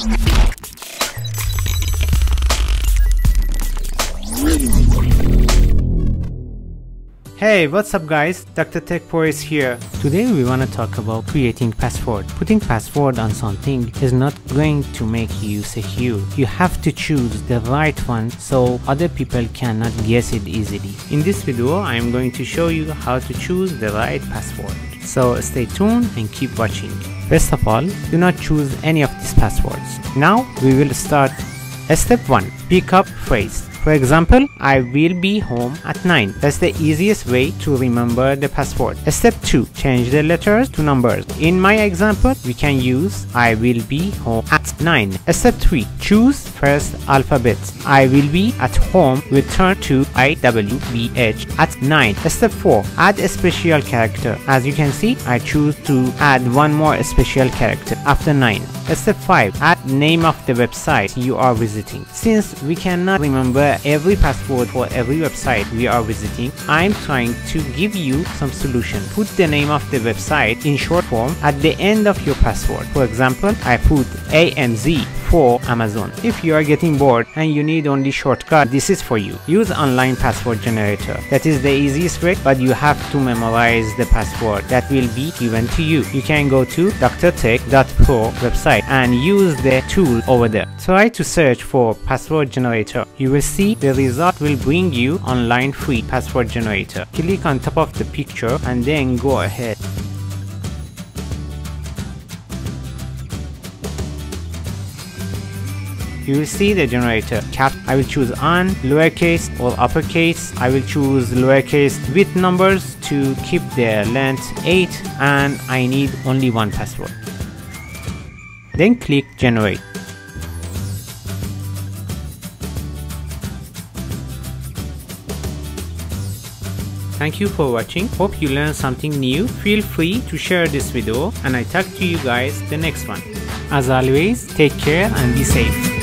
Hey, what's up guys? Dr. Tech Pro is here. Today we want to talk about creating password. Putting password on something is not going to make you secure. You have to choose the right one so other people cannot guess it easily. In this video, I am going to show you how to choose the right password. So stay tuned and keep watching. First of all, do not choose any of these passwords. Now we will start Step 1. Pick up phrase. For example, I will be home at 9. That's the easiest way to remember the password. Step 2. Change the letters to numbers. In my example, we can use I will be home at 9. Step 3. Choose first alphabet. I will be at home will turn to IWBH at 9. Step 4. Add a special character. As you can see, I choose to add one more special character after 9. Step 5. Add name of the website you are visiting. Since we cannot remember every password for every website we are visiting, I'm trying to give you some solution. Put the name of the website in short form at the end of your password. For example, I put AMZ for Amazon. If you are getting bored and you need only shortcut, this is for you. Use online password generator. That is the easiest way, but you have to memorize the password that will be given to you. You can go to drtech.pro website and use the tool over there. Try to search for password generator. You will see the result will bring you online free password generator. Click on top of the picture and then go ahead. You will see the generator cap I will choose on lowercase or uppercase I will choose lowercase with numbers to keep the length 8 and I need only one password then click generate Thank you for watching. Hope you learned something new. Feel free to share this video and I talk to you guys the next one. As always, take care and be safe.